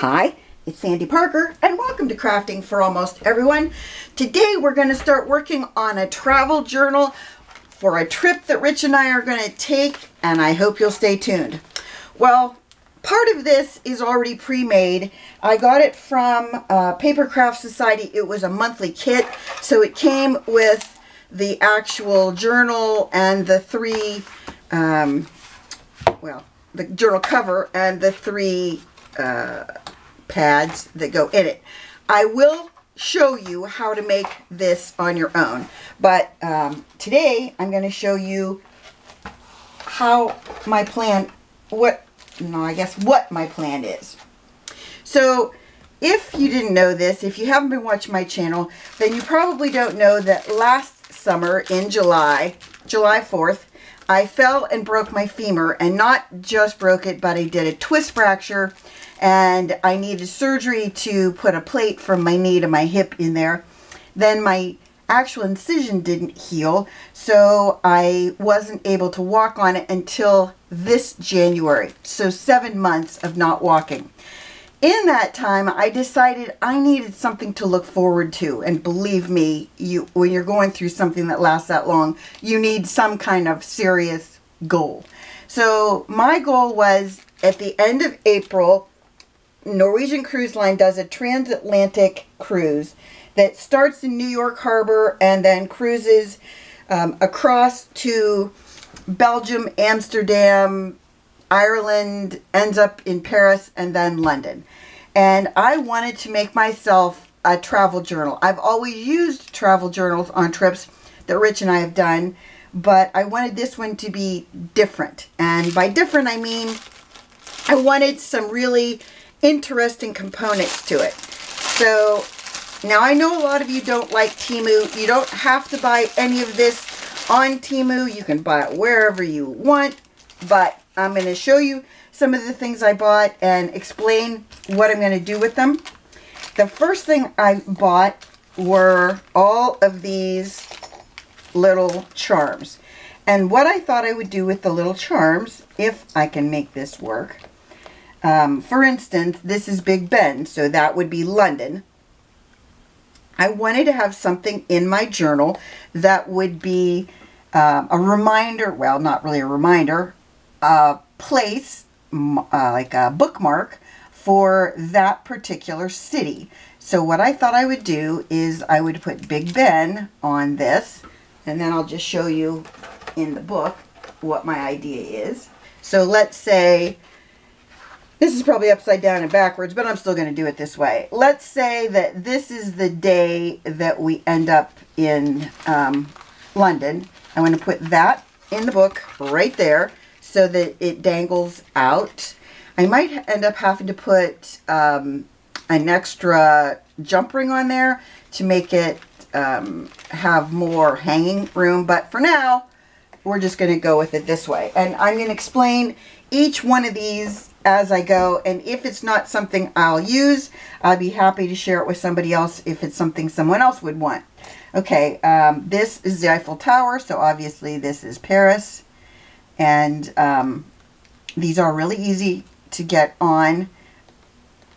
Hi, it's Sandy Parker and welcome to Crafting for Almost Everyone. Today we're going to start working on a travel journal for a trip that Rich and I are going to take and I hope you'll stay tuned. Well, part of this is already pre-made. I got it from uh, Paper Craft Society. It was a monthly kit so it came with the actual journal and the three, um, well, the journal cover and the three uh, pads that go in it. I will show you how to make this on your own. But um, today I'm going to show you how my plan, what, no, I guess what my plan is. So if you didn't know this, if you haven't been watching my channel, then you probably don't know that last summer in July, July 4th, I fell and broke my femur and not just broke it, but I did a twist fracture and I needed surgery to put a plate from my knee to my hip in there. Then my actual incision didn't heal, so I wasn't able to walk on it until this January. So seven months of not walking. In that time, I decided I needed something to look forward to. And believe me, you when you're going through something that lasts that long, you need some kind of serious goal. So my goal was at the end of April Norwegian Cruise Line does a transatlantic cruise that starts in New York Harbor and then cruises um, across to Belgium, Amsterdam, Ireland, ends up in Paris, and then London. And I wanted to make myself a travel journal. I've always used travel journals on trips that Rich and I have done, but I wanted this one to be different. And by different, I mean I wanted some really interesting components to it. So now I know a lot of you don't like Temu. You don't have to buy any of this on Temu. You can buy it wherever you want. But I'm going to show you some of the things I bought and explain what I'm going to do with them. The first thing I bought were all of these little charms. And what I thought I would do with the little charms, if I can make this work, um, for instance, this is Big Ben, so that would be London. I wanted to have something in my journal that would be uh, a reminder, well, not really a reminder, a place, uh, like a bookmark for that particular city. So what I thought I would do is I would put Big Ben on this, and then I'll just show you in the book what my idea is. So let's say this is probably upside down and backwards, but I'm still going to do it this way. Let's say that this is the day that we end up in um, London. I'm going to put that in the book right there so that it dangles out. I might end up having to put um, an extra jump ring on there to make it um, have more hanging room. But for now, we're just going to go with it this way. And I'm going to explain each one of these as I go. And if it's not something I'll use, I'll be happy to share it with somebody else if it's something someone else would want. Okay, um, this is the Eiffel Tower, so obviously this is Paris. And um, these are really easy to get on.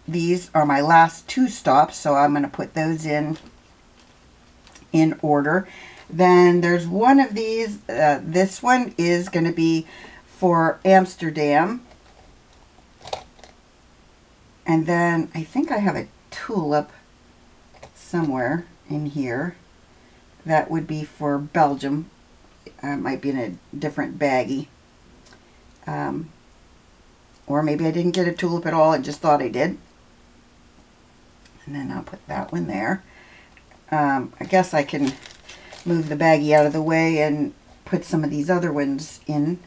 These are my last two stops, so I'm going to put those in in order. Then there's one of these. Uh, this one is going to be for Amsterdam. And then I think I have a tulip somewhere in here. That would be for Belgium. Uh, might be in a different baggie. Um, or maybe I didn't get a tulip at all. I just thought I did. And then I'll put that one there. Um, I guess I can move the baggie out of the way and put some of these other ones in.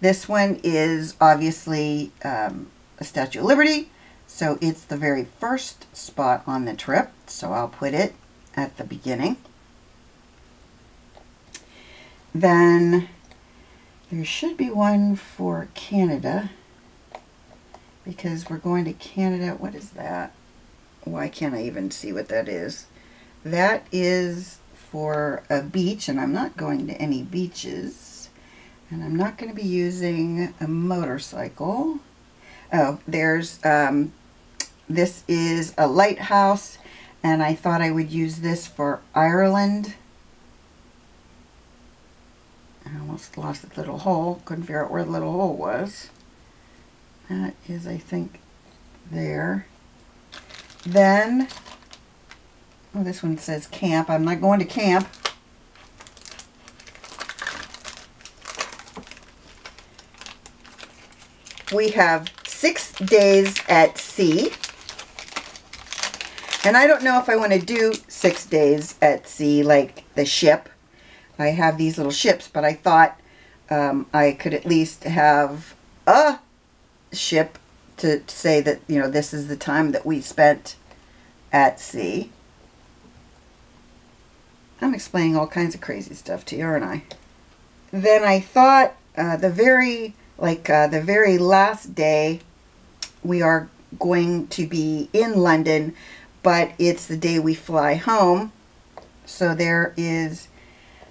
This one is obviously um, a Statue of Liberty. So it's the very first spot on the trip, so I'll put it at the beginning. Then there should be one for Canada because we're going to Canada. What is that? Why can't I even see what that is? That is for a beach, and I'm not going to any beaches. And I'm not going to be using a motorcycle. Oh, there's um, this is a lighthouse and I thought I would use this for Ireland. I almost lost the little hole. Couldn't figure out where the little hole was. That is, I think, there. Then, oh, this one says camp. I'm not going to camp. We have six days at sea. And I don't know if I want to do six days at sea like the ship. I have these little ships, but I thought um, I could at least have a ship to say that, you know, this is the time that we spent at sea. I'm explaining all kinds of crazy stuff to you, aren't I? Then I thought uh, the very, like uh, the very last day, we are going to be in London but it's the day we fly home. So there is,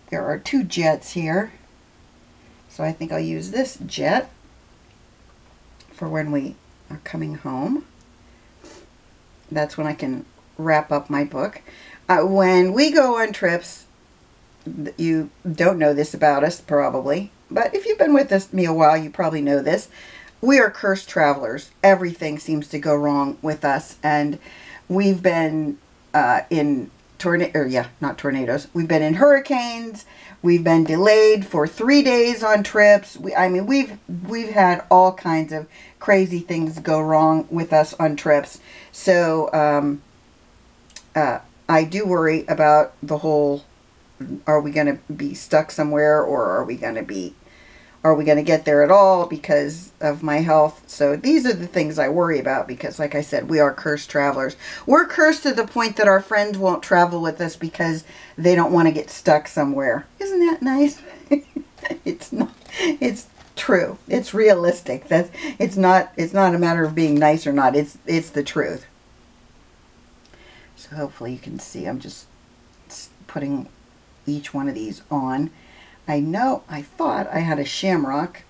there are two jets here. So I think I'll use this jet for when we are coming home. That's when I can wrap up my book. Uh, when we go on trips, you don't know this about us probably, but if you've been with us me a while, you probably know this. We are cursed travelers. Everything seems to go wrong with us, and We've been uh, in tornado, yeah, not tornadoes. We've been in hurricanes. We've been delayed for three days on trips. We, I mean, we've we've had all kinds of crazy things go wrong with us on trips. So um, uh, I do worry about the whole. Are we going to be stuck somewhere, or are we going to be are we going to get there at all because of my health? So these are the things I worry about because, like I said, we are cursed travelers. We're cursed to the point that our friends won't travel with us because they don't want to get stuck somewhere. Isn't that nice? it's not. It's true. It's realistic. That's. It's not. It's not a matter of being nice or not. It's. It's the truth. So hopefully you can see. I'm just putting each one of these on. I know, I thought I had a shamrock.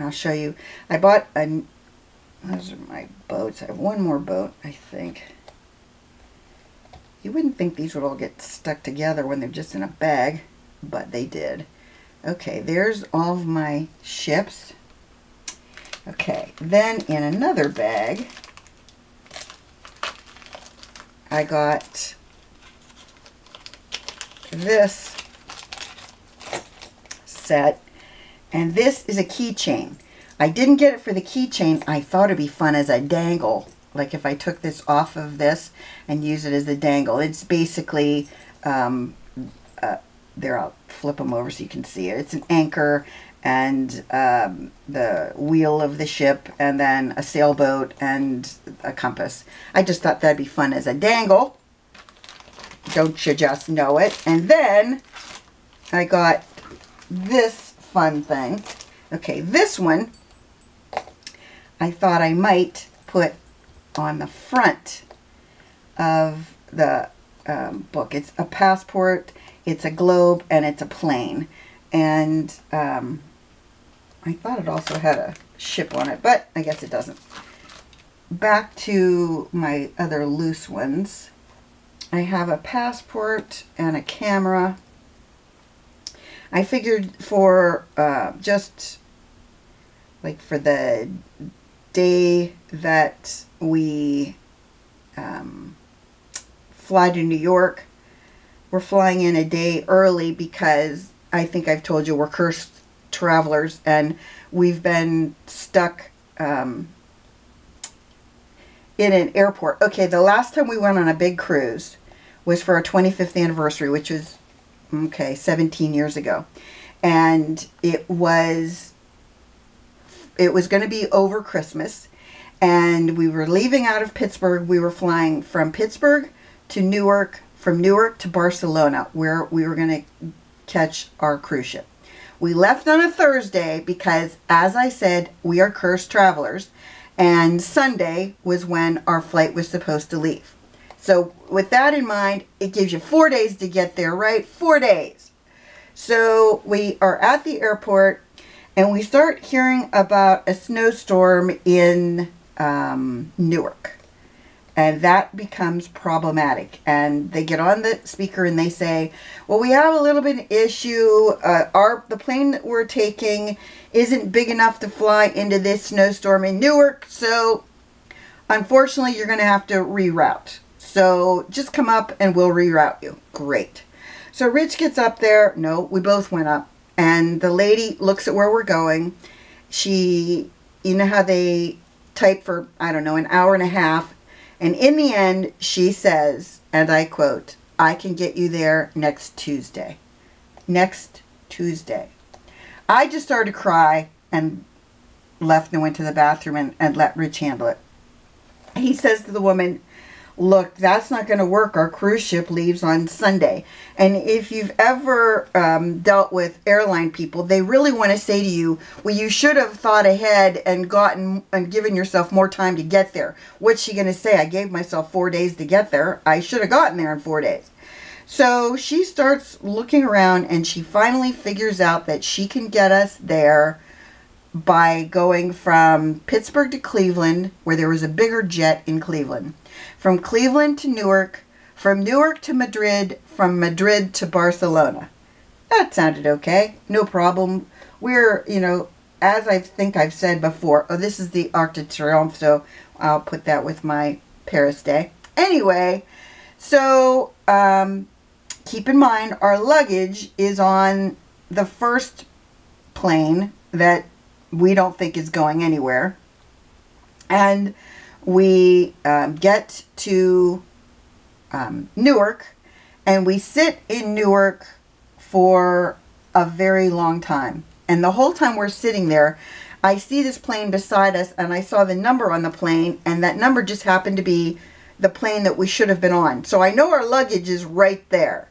I'll show you. I bought a, those are my boats. I have one more boat, I think. You wouldn't think these would all get stuck together when they're just in a bag, but they did. Okay, there's all of my ships. Okay, then in another bag, I got this set. And this is a keychain. I didn't get it for the keychain. I thought it'd be fun as a dangle. Like if I took this off of this and use it as a dangle. It's basically, um, uh, there I'll flip them over so you can see it. It's an anchor and um, the wheel of the ship and then a sailboat and a compass. I just thought that'd be fun as a dangle. Don't you just know it? And then I got this fun thing. Okay, this one I thought I might put on the front of the um, book. It's a passport, it's a globe, and it's a plane. And um, I thought it also had a ship on it, but I guess it doesn't. Back to my other loose ones. I have a passport and a camera I figured for uh, just like for the day that we um, fly to New York, we're flying in a day early because I think I've told you we're cursed travelers and we've been stuck um, in an airport. Okay, the last time we went on a big cruise was for our 25th anniversary, which was okay, 17 years ago. And it was, it was going to be over Christmas. And we were leaving out of Pittsburgh. We were flying from Pittsburgh to Newark, from Newark to Barcelona, where we were going to catch our cruise ship. We left on a Thursday because, as I said, we are cursed travelers. And Sunday was when our flight was supposed to leave. So with that in mind, it gives you four days to get there, right? Four days. So we are at the airport and we start hearing about a snowstorm in um, Newark. and that becomes problematic. And they get on the speaker and they say, "Well, we have a little bit of issue. Uh, our the plane that we're taking isn't big enough to fly into this snowstorm in Newark, so unfortunately, you're going to have to reroute. So just come up and we'll reroute you." Great. So Rich gets up there. No, we both went up, and the lady looks at where we're going. She, you know how they type for I don't know an hour and a half and in the end, she says, and I quote, I can get you there next Tuesday. Next Tuesday. I just started to cry and left and went to the bathroom and, and let Rich handle it. He says to the woman, look, that's not going to work. Our cruise ship leaves on Sunday. And if you've ever um, dealt with airline people, they really want to say to you, well, you should have thought ahead and gotten and given yourself more time to get there. What's she going to say? I gave myself four days to get there. I should have gotten there in four days. So she starts looking around and she finally figures out that she can get us there by going from Pittsburgh to Cleveland, where there was a bigger jet in Cleveland from Cleveland to Newark, from Newark to Madrid, from Madrid to Barcelona. That sounded okay. No problem. We're, you know, as I think I've said before, oh, this is the Arc de Triomphe, so I'll put that with my Paris day. Anyway, so um, keep in mind our luggage is on the first plane that we don't think is going anywhere. And we um, get to um, Newark and we sit in Newark for a very long time. And the whole time we're sitting there, I see this plane beside us and I saw the number on the plane and that number just happened to be the plane that we should have been on. So I know our luggage is right there.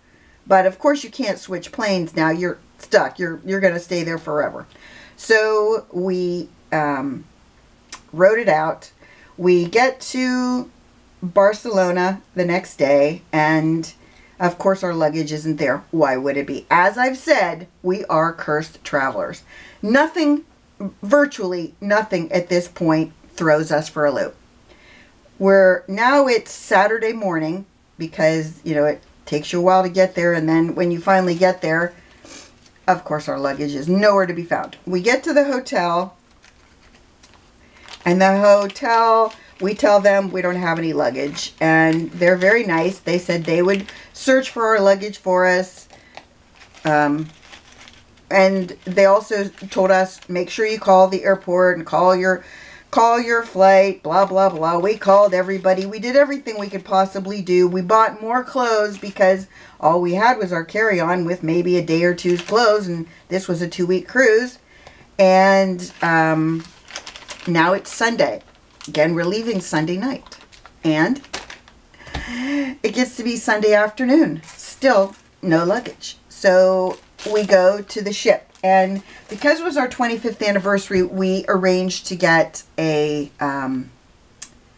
But of course you can't switch planes now. You're stuck. You're, you're going to stay there forever. So we um, rode it out we get to Barcelona the next day and of course our luggage isn't there. Why would it be? As I've said, we are cursed travelers. Nothing, virtually nothing at this point throws us for a loop. We're now it's Saturday morning because, you know, it takes you a while to get there and then when you finally get there, of course our luggage is nowhere to be found. We get to the hotel and the hotel, we tell them we don't have any luggage. And they're very nice. They said they would search for our luggage for us. Um, and they also told us, make sure you call the airport and call your call your flight, blah, blah, blah. We called everybody. We did everything we could possibly do. We bought more clothes because all we had was our carry-on with maybe a day or two's clothes, and this was a two-week cruise. And um, now it's Sunday. Again, we're leaving Sunday night. And it gets to be Sunday afternoon. Still no luggage. So we go to the ship. And because it was our 25th anniversary, we arranged to get a, um,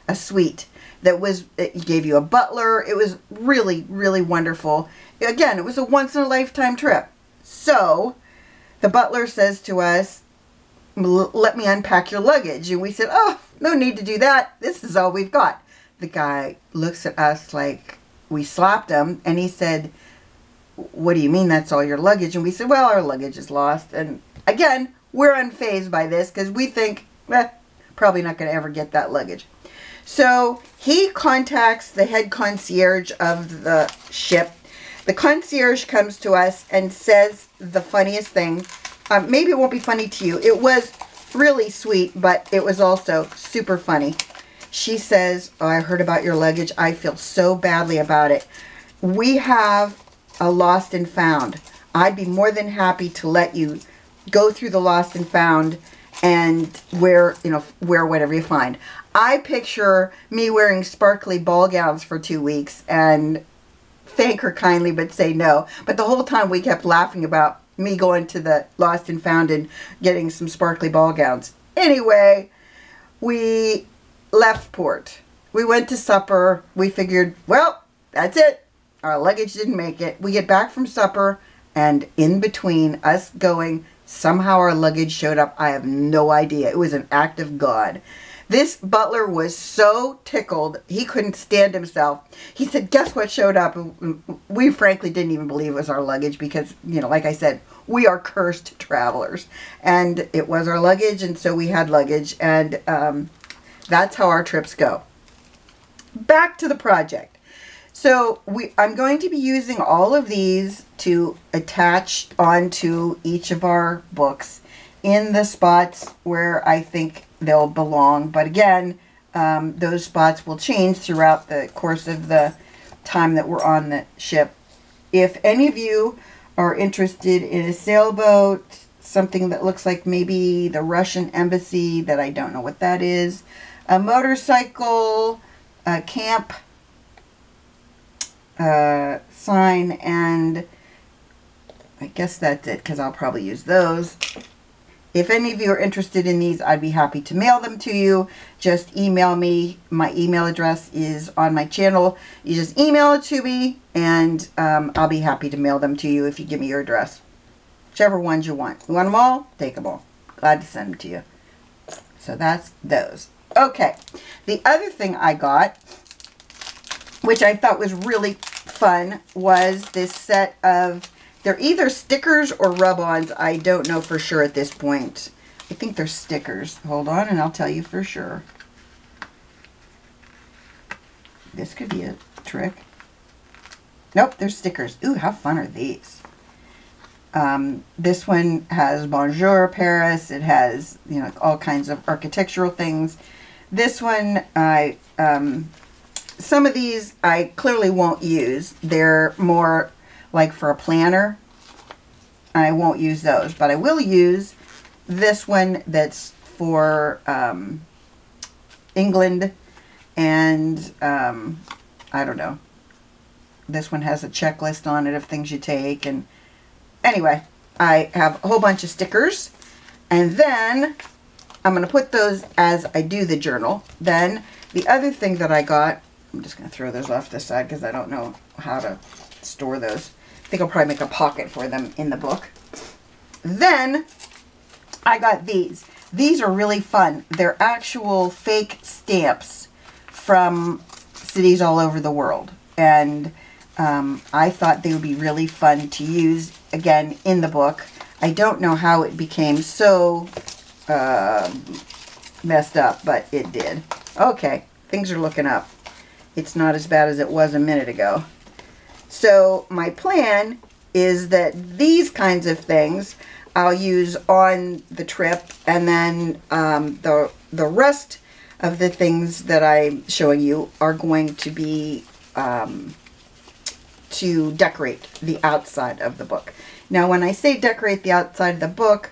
a suite that was, it gave you a butler. It was really, really wonderful. Again, it was a once in a lifetime trip. So the butler says to us, let me unpack your luggage. And we said, oh, no need to do that. This is all we've got. The guy looks at us like we slapped him and he said, what do you mean that's all your luggage? And we said, well, our luggage is lost. And again, we're unfazed by this because we think, eh, probably not going to ever get that luggage. So he contacts the head concierge of the ship. The concierge comes to us and says the funniest thing um, maybe it won't be funny to you. It was really sweet, but it was also super funny. She says, oh, I heard about your luggage. I feel so badly about it. We have a lost and found. I'd be more than happy to let you go through the lost and found and wear, you know, wear whatever you find. I picture me wearing sparkly ball gowns for two weeks and thank her kindly but say no. But the whole time we kept laughing about me going to the Lost and Found and getting some sparkly ball gowns. Anyway, we left port. We went to supper. We figured, well, that's it. Our luggage didn't make it. We get back from supper, and in between us going, somehow our luggage showed up. I have no idea. It was an act of God. This butler was so tickled, he couldn't stand himself. He said, guess what showed up? We frankly didn't even believe it was our luggage because, you know, like I said, we are cursed travelers. And it was our luggage, and so we had luggage, and um, that's how our trips go. Back to the project. So we, I'm going to be using all of these to attach onto each of our books in the spots where I think they'll belong. But again, um, those spots will change throughout the course of the time that we're on the ship. If any of you are interested in a sailboat, something that looks like maybe the Russian embassy, that I don't know what that is, a motorcycle, a camp uh, sign, and I guess that's it because I'll probably use those. If any of you are interested in these, I'd be happy to mail them to you. Just email me. My email address is on my channel. You just email it to me, and um, I'll be happy to mail them to you if you give me your address. Whichever ones you want. You want them all? Take them all. Glad to send them to you. So that's those. Okay. The other thing I got, which I thought was really fun, was this set of they're either stickers or rub-ons. I don't know for sure at this point. I think they're stickers. Hold on and I'll tell you for sure. This could be a trick. Nope, they're stickers. Ooh, how fun are these? Um, this one has Bonjour Paris. It has, you know, all kinds of architectural things. This one, I, um, some of these I clearly won't use. They're more like for a planner. I won't use those, but I will use this one that's for um, England and um, I don't know. This one has a checklist on it of things you take and anyway, I have a whole bunch of stickers and then I'm going to put those as I do the journal. Then the other thing that I got, I'm just going to throw those off the side because I don't know how to store those think I'll probably make a pocket for them in the book. Then I got these. These are really fun. They're actual fake stamps from cities all over the world. And um, I thought they would be really fun to use, again, in the book. I don't know how it became so uh, messed up, but it did. Okay, things are looking up. It's not as bad as it was a minute ago. So my plan is that these kinds of things I'll use on the trip and then um, the, the rest of the things that I'm showing you are going to be um, to decorate the outside of the book. Now when I say decorate the outside of the book,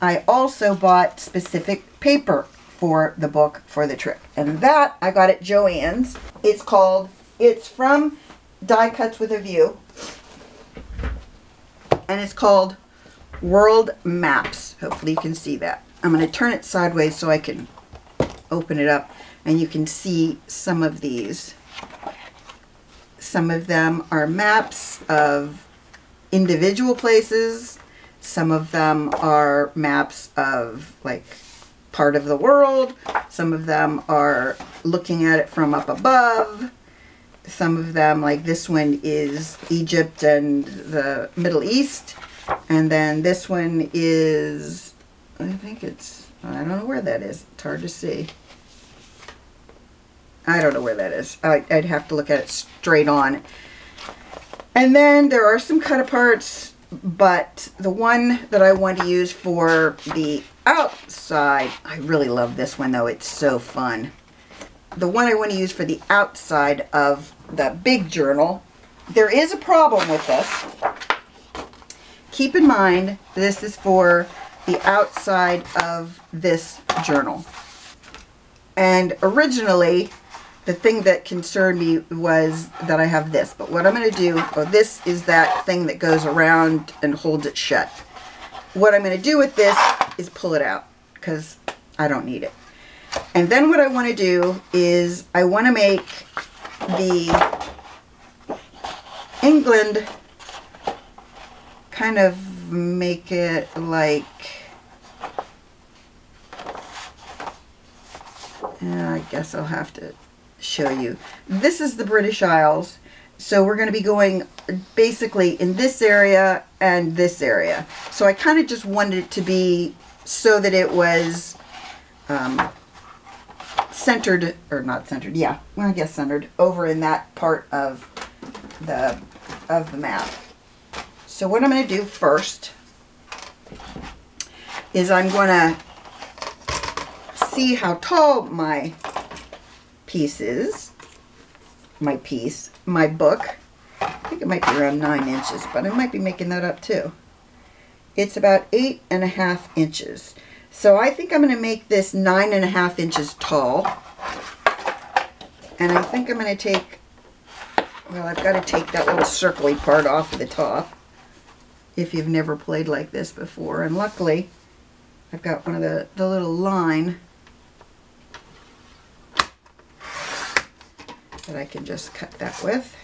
I also bought specific paper for the book for the trip. And that I got at Joann's. It's called, it's from die cuts with a view. And it's called World Maps. Hopefully you can see that. I'm going to turn it sideways so I can open it up and you can see some of these. Some of them are maps of individual places. Some of them are maps of like part of the world. Some of them are looking at it from up above some of them, like this one is Egypt and the Middle East. And then this one is, I think it's, I don't know where that is. It's hard to see. I don't know where that is. I, would have to look at it straight on. And then there are some cut aparts, but the one that I want to use for the outside, I really love this one though. It's so fun the one I want to use for the outside of the big journal. There is a problem with this. Keep in mind, this is for the outside of this journal. And originally, the thing that concerned me was that I have this. But what I'm going to do, oh, this is that thing that goes around and holds it shut. What I'm going to do with this is pull it out because I don't need it. And then what I want to do is I want to make the England kind of make it like And I guess I'll have to show you. This is the British Isles. So we're going to be going basically in this area and this area. So I kind of just wanted it to be so that it was um, centered, or not centered, yeah, well, I guess centered, over in that part of the, of the map. So what I'm going to do first is I'm going to see how tall my piece is, my piece, my book. I think it might be around nine inches, but I might be making that up too. It's about eight and a half inches. So I think I'm going to make this nine and a half inches tall. And I think I'm going to take, well, I've got to take that little circly part off of the top if you've never played like this before. And luckily, I've got one of the, the little line that I can just cut that with.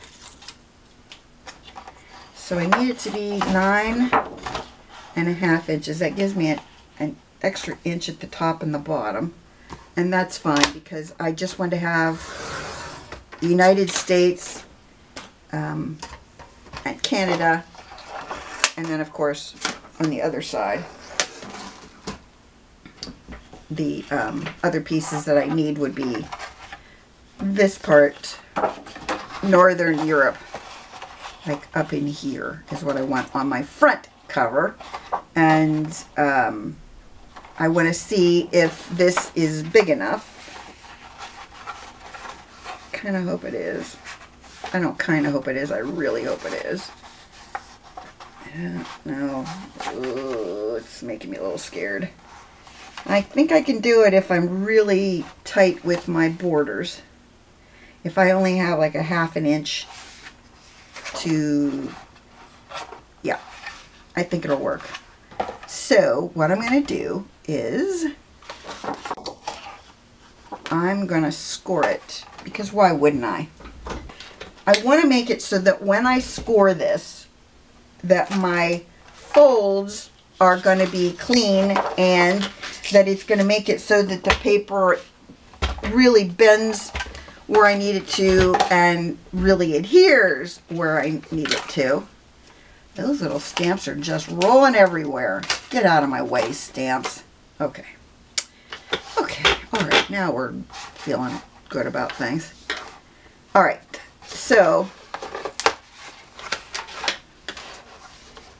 So I need it to be nine and a half inches. That gives me an, an extra inch at the top and the bottom. And that's fine because I just want to have the United States um, and Canada and then of course on the other side the um, other pieces that I need would be this part, Northern Europe, like up in here is what I want on my front cover. And um, I want to see if this is big enough. Kind of hope it is. I don't kind of hope it is. I really hope it is. No. Ooh, it's making me a little scared. I think I can do it if I'm really tight with my borders. If I only have like a half an inch to, yeah, I think it'll work. So what I'm going to do is I'm going to score it because why wouldn't I? I want to make it so that when I score this, that my folds are going to be clean and that it's going to make it so that the paper really bends where I need it to and really adheres where I need it to. Those little stamps are just rolling everywhere. Get out of my way, stamps. Okay. Okay, all right, now we're feeling good about things. All right, so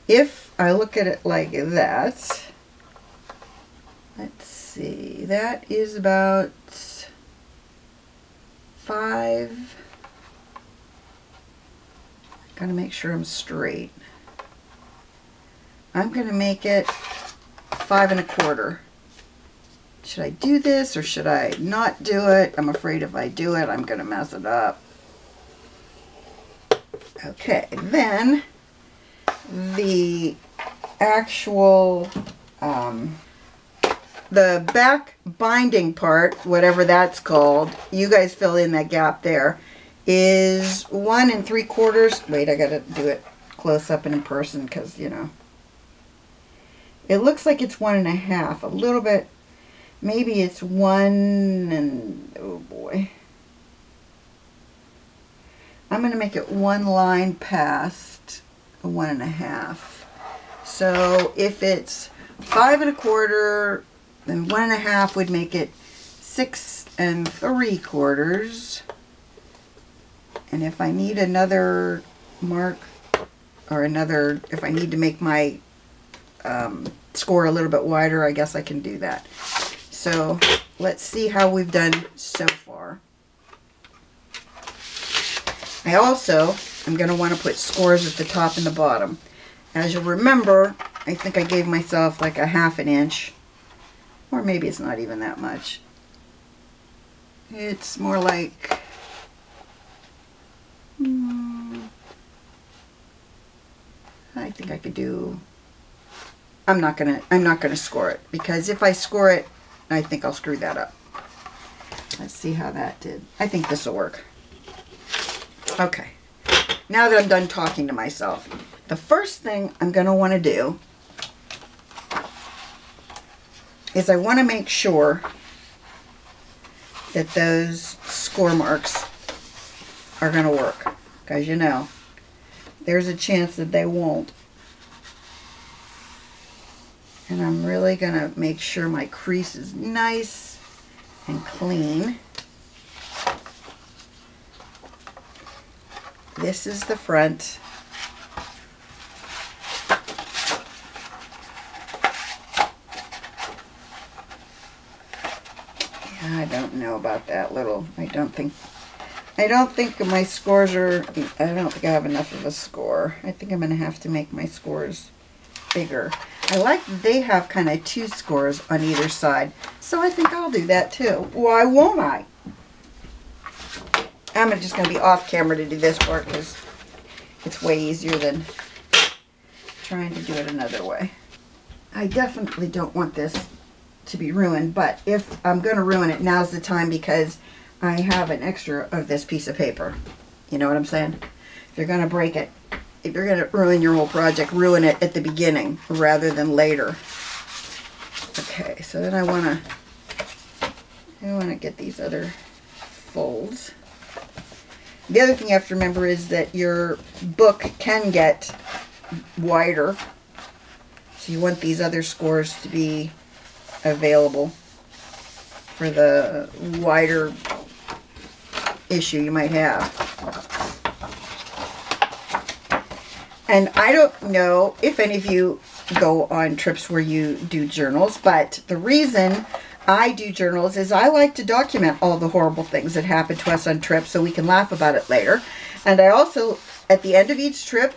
if I look at it like that, let's see, that is about five, gotta make sure I'm straight. I'm gonna make it five and a quarter. Should I do this or should I not do it? I'm afraid if I do it, I'm gonna mess it up. Okay, then the actual, um, the back binding part, whatever that's called, you guys fill in that gap there, is one and three quarters. Wait, I gotta do it close up and in person because, you know. It looks like it's one and a half, a little bit, maybe it's one and, oh boy. I'm going to make it one line past a one and a half. So if it's five and a quarter, then one and a half would make it six and three quarters. And if I need another mark or another, if I need to make my um, score a little bit wider, I guess I can do that. So let's see how we've done so far. I also am going to want to put scores at the top and the bottom. As you'll remember, I think I gave myself like a half an inch. Or maybe it's not even that much. It's more like... Hmm, I think I could do... I'm not gonna I'm not gonna score it because if I score it I think I'll screw that up. Let's see how that did. I think this will work. Okay. Now that I'm done talking to myself, the first thing I'm going to want to do is I want to make sure that those score marks are going to work. Because you know, there's a chance that they won't. And I'm really going to make sure my crease is nice and clean. This is the front. I don't know about that little. I don't think. I don't think my scores are. I don't think I have enough of a score. I think I'm going to have to make my scores bigger. I like they have kind of two scores on either side. So I think I'll do that too. Why won't I? I'm just going to be off camera to do this part because it's way easier than trying to do it another way. I definitely don't want this to be ruined, but if I'm going to ruin it, now's the time because I have an extra of this piece of paper. You know what I'm saying? If you're going to break it, if you're going to ruin your whole project, ruin it at the beginning rather than later. Okay, so then I want to I want to get these other folds. The other thing you have to remember is that your book can get wider. So you want these other scores to be available for the wider issue you might have. And I don't know if any of you go on trips where you do journals, but the reason I do journals is I like to document all the horrible things that happen to us on trips so we can laugh about it later. And I also, at the end of each trip,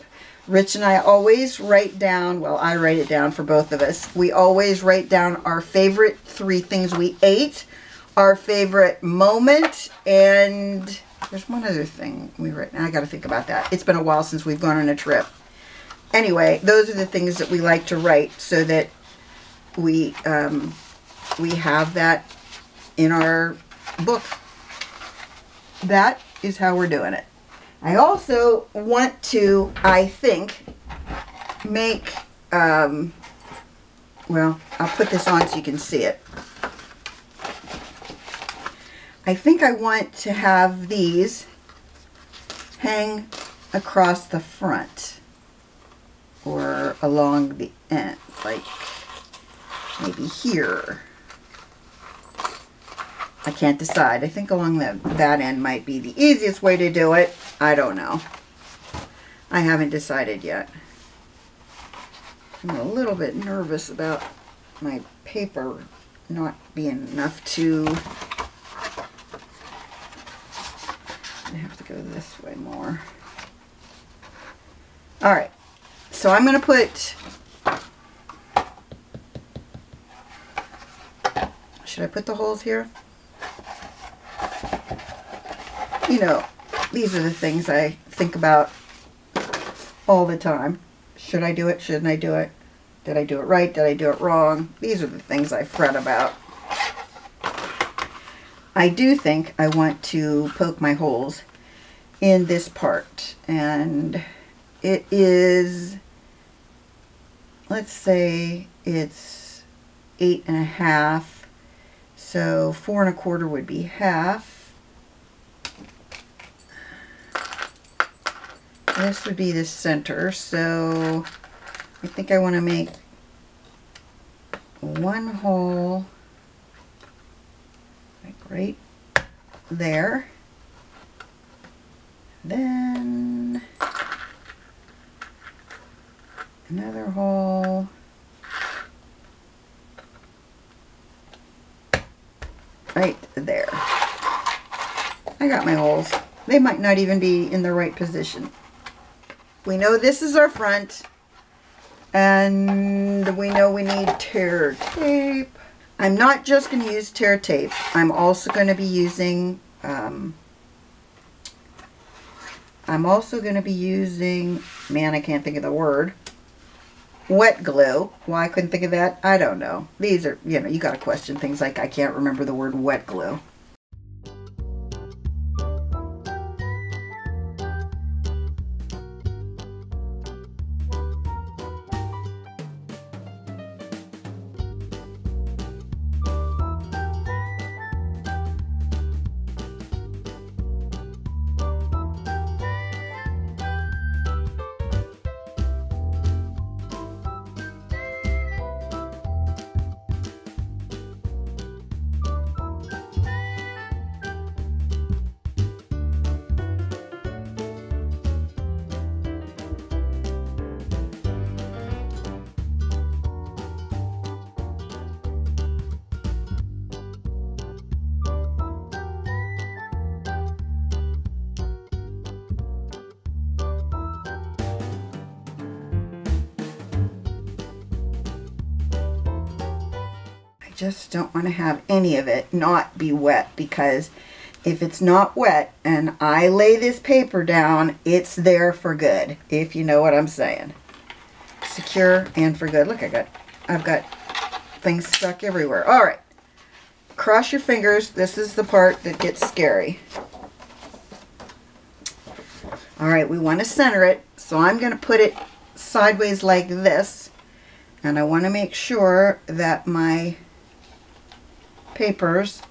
Rich and I always write down, well, I write it down for both of us. We always write down our favorite three things we ate, our favorite moment, and there's one other thing we write. I got to think about that. It's been a while since we've gone on a trip. Anyway, those are the things that we like to write so that we um, we have that in our book. That is how we're doing it. I also want to, I think, make, um, well, I'll put this on so you can see it. I think I want to have these hang across the front or along the end, like maybe here. I can't decide. I think along the, that end might be the easiest way to do it. I don't know. I haven't decided yet. I'm a little bit nervous about my paper not being enough to... I have to go this way more. Alright, so I'm going to put... Should I put the holes here? you know, these are the things I think about all the time. Should I do it? Shouldn't I do it? Did I do it right? Did I do it wrong? These are the things I fret about. I do think I want to poke my holes in this part. And it is, let's say it's eight and a half. So four and a quarter would be half. this would be the center, so I think I want to make one hole like right there. Then another hole right there. I got my holes. They might not even be in the right position. We know this is our front. And we know we need tear tape. I'm not just going to use tear tape. I'm also going to be using, um, I'm also going to be using, man, I can't think of the word, wet glue. Why I couldn't think of that, I don't know. These are, you know, you got to question things like I can't remember the word wet glue. Just don't want to have any of it not be wet because if it's not wet and I lay this paper down, it's there for good, if you know what I'm saying. Secure and for good. Look, I got, I've got things stuck everywhere. All right. Cross your fingers. This is the part that gets scary. All right, we want to center it. So I'm going to put it sideways like this. And I want to make sure that my papers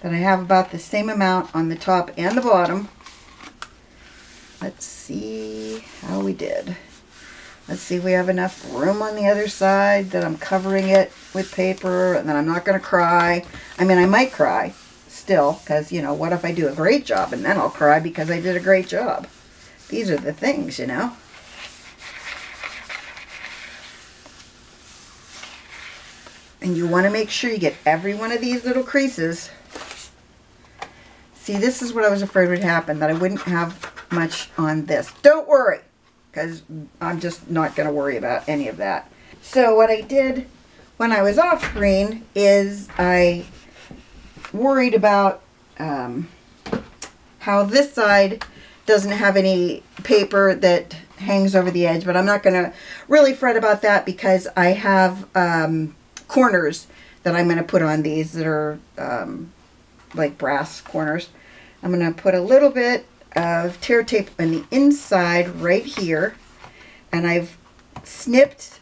that I have about the same amount on the top and the bottom. Let's see how we did. Let's see if we have enough room on the other side that I'm covering it with paper and then I'm not going to cry. I mean, I might cry still because, you know, what if I do a great job and then I'll cry because I did a great job. These are the things, you know. And you want to make sure you get every one of these little creases See, this is what I was afraid would happen, that I wouldn't have much on this. Don't worry, because I'm just not going to worry about any of that. So what I did when I was off screen is I worried about um, how this side doesn't have any paper that hangs over the edge, but I'm not going to really fret about that because I have um, corners that I'm going to put on these that are um, like brass corners. I'm going to put a little bit of tear tape on the inside right here. And I've snipped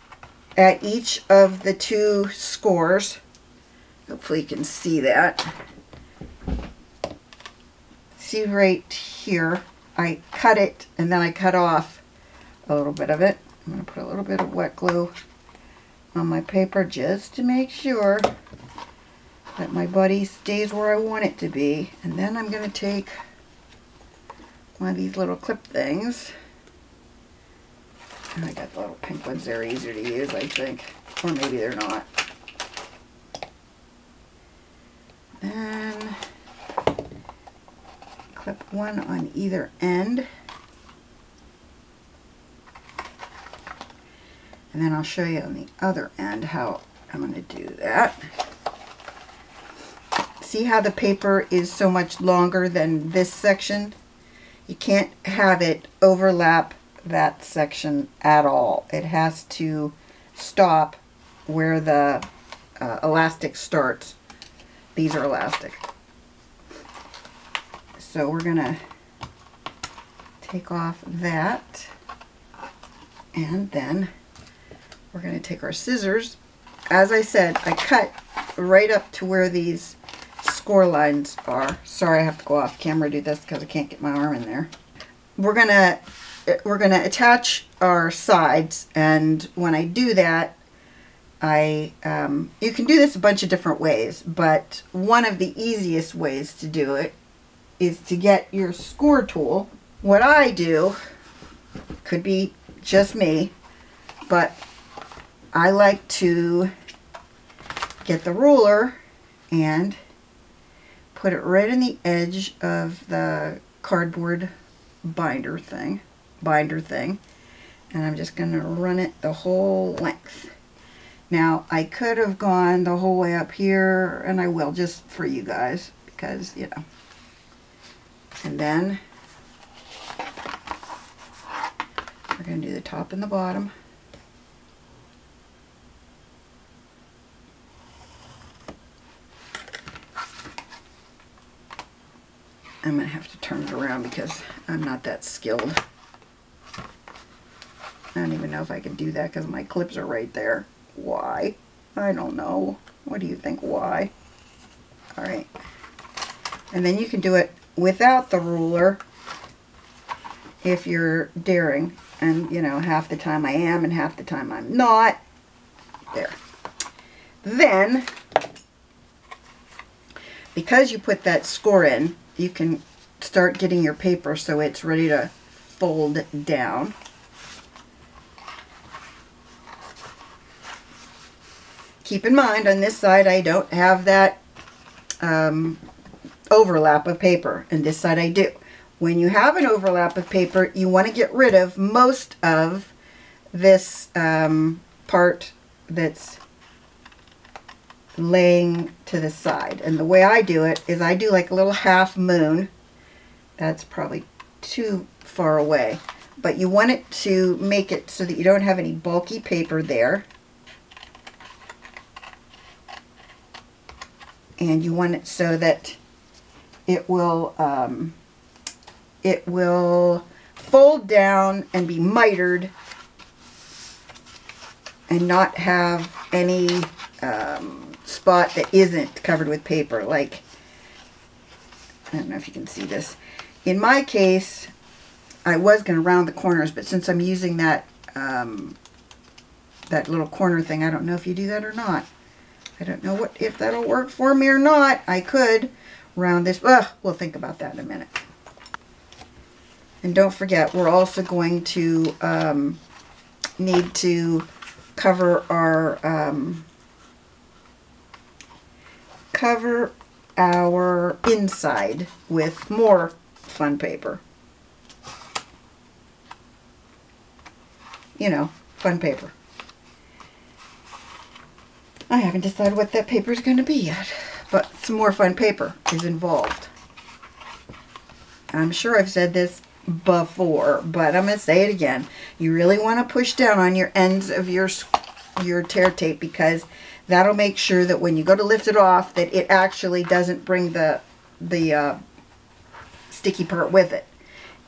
at each of the two scores. Hopefully you can see that. See right here, I cut it and then I cut off a little bit of it. I'm going to put a little bit of wet glue on my paper just to make sure that my buddy stays where I want it to be. And then I'm going to take one of these little clip things. And I got the little pink ones. They're easier to use, I think. Or maybe they're not. Then clip one on either end. And then I'll show you on the other end how I'm going to do that see how the paper is so much longer than this section? You can't have it overlap that section at all. It has to stop where the uh, elastic starts. These are elastic. So we're going to take off that and then we're going to take our scissors. As I said, I cut right up to where these score lines are. Sorry, I have to go off camera do this because I can't get my arm in there. We're gonna we're gonna attach our sides, and when I do that, I um, you can do this a bunch of different ways, but one of the easiest ways to do it is to get your score tool. What I do could be just me, but I like to get the ruler and put it right in the edge of the cardboard binder thing, binder thing, and I'm just going to run it the whole length. Now, I could have gone the whole way up here, and I will just for you guys, because, you know. And then, we're going to do the top and the bottom. I'm going to have to turn it around because I'm not that skilled. I don't even know if I can do that because my clips are right there. Why? I don't know. What do you think? Why? Alright. And then you can do it without the ruler if you're daring. And, you know, half the time I am and half the time I'm not. There. Then, because you put that score in, you can start getting your paper so it's ready to fold down. Keep in mind on this side I don't have that um, overlap of paper and this side I do. When you have an overlap of paper you want to get rid of most of this um, part that's laying to the side. And the way I do it is I do like a little half moon. That's probably too far away. But you want it to make it so that you don't have any bulky paper there. And you want it so that it will um, it will fold down and be mitered and not have any um, spot that isn't covered with paper like I don't know if you can see this. In my case I was going to round the corners but since I'm using that um, that little corner thing I don't know if you do that or not. I don't know what if that'll work for me or not. I could round this Ugh, we'll think about that in a minute. And don't forget we're also going to um, need to cover our um, cover our inside with more fun paper. You know, fun paper. I haven't decided what that paper is going to be yet, but some more fun paper is involved. I'm sure I've said this before, but I'm going to say it again. You really want to push down on your ends of your your tear tape because that'll make sure that when you go to lift it off that it actually doesn't bring the the uh, sticky part with it.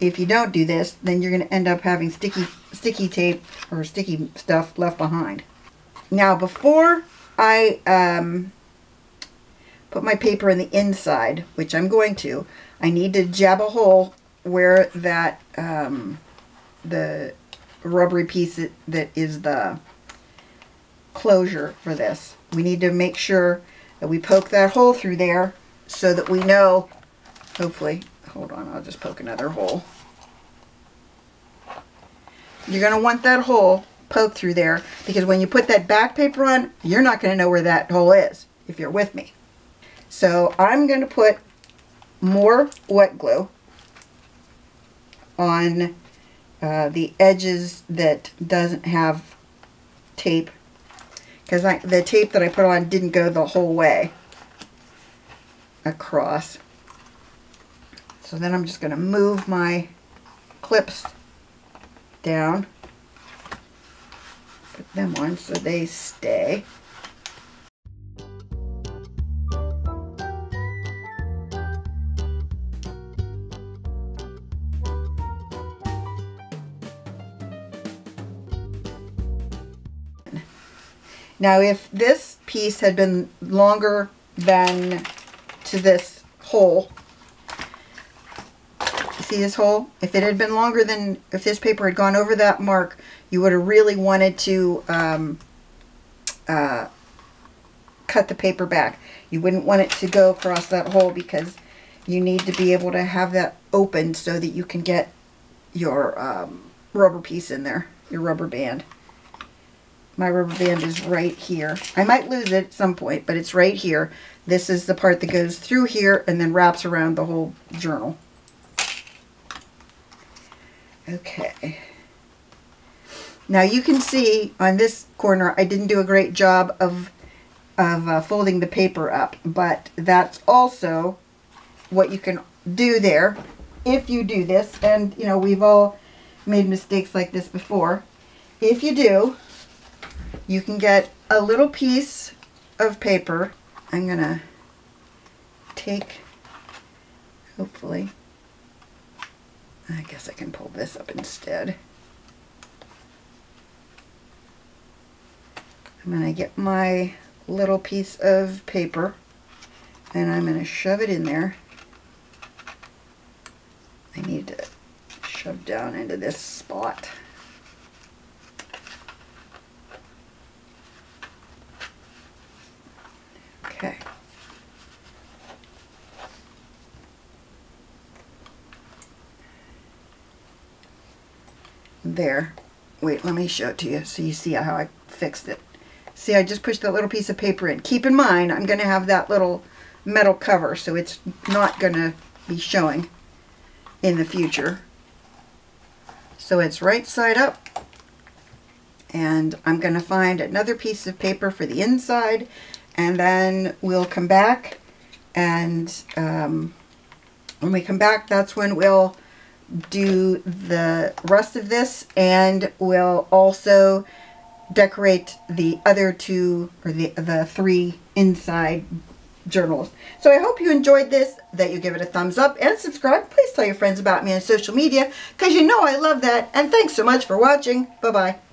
If you don't do this, then you're going to end up having sticky sticky tape or sticky stuff left behind. Now before I um, put my paper in the inside, which I'm going to, I need to jab a hole where that um, the rubbery piece that, that is the closure for this. We need to make sure that we poke that hole through there so that we know, hopefully, hold on, I'll just poke another hole. You're going to want that hole poked through there because when you put that back paper on, you're not going to know where that hole is if you're with me. So I'm going to put more wet glue on uh, the edges that doesn't have tape because the tape that I put on didn't go the whole way across. So then I'm just going to move my clips down, put them on so they stay. Now if this piece had been longer than to this hole, see this hole? If it had been longer than, if this paper had gone over that mark, you would have really wanted to um, uh, cut the paper back. You wouldn't want it to go across that hole because you need to be able to have that open so that you can get your um, rubber piece in there, your rubber band my rubber band is right here. I might lose it at some point, but it's right here. This is the part that goes through here and then wraps around the whole journal. Okay. Now you can see on this corner I didn't do a great job of, of uh, folding the paper up, but that's also what you can do there if you do this. And, you know, we've all made mistakes like this before. If you do, you can get a little piece of paper. I'm going to take, hopefully, I guess I can pull this up instead. I'm going to get my little piece of paper and I'm going to shove it in there. I need to shove down into this spot. Okay. There. Wait, let me show it to you so you see how I fixed it. See, I just pushed that little piece of paper in. Keep in mind, I'm going to have that little metal cover, so it's not going to be showing in the future. So it's right side up, and I'm going to find another piece of paper for the inside and then we'll come back and um, when we come back that's when we'll do the rest of this and we'll also decorate the other two or the, the three inside journals. So I hope you enjoyed this, that you give it a thumbs up and subscribe. Please tell your friends about me on social media because you know I love that. And thanks so much for watching. Bye-bye.